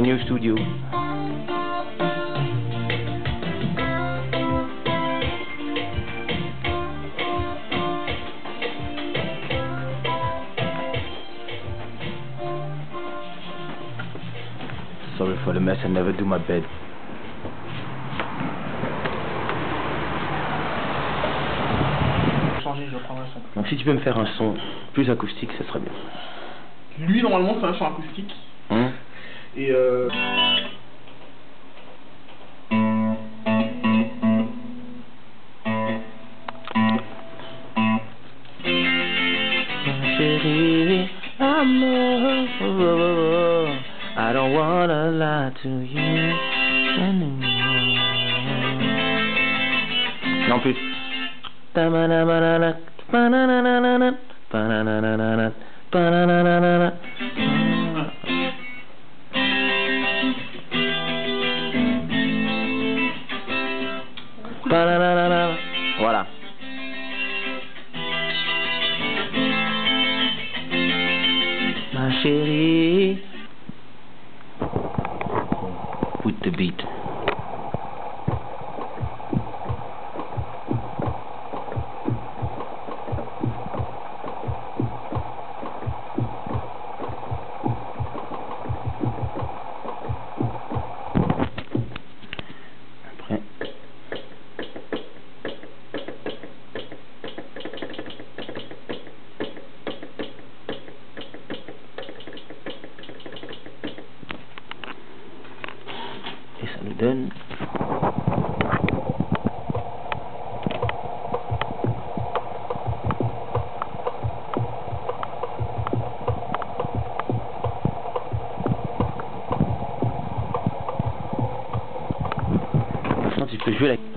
new studio. Sorry for the mess, I never do my bed. changer, je un son. Donc si tu peux me faire un son plus acoustique, ça serait bien. Lui, normalement, c'est un son acoustique. Hein Et euh... Ma chérie, I don't wanna lie to you anymore. Non plus. Voilà. Ma chérie. With the beat. Nous donne. Peux jouer la.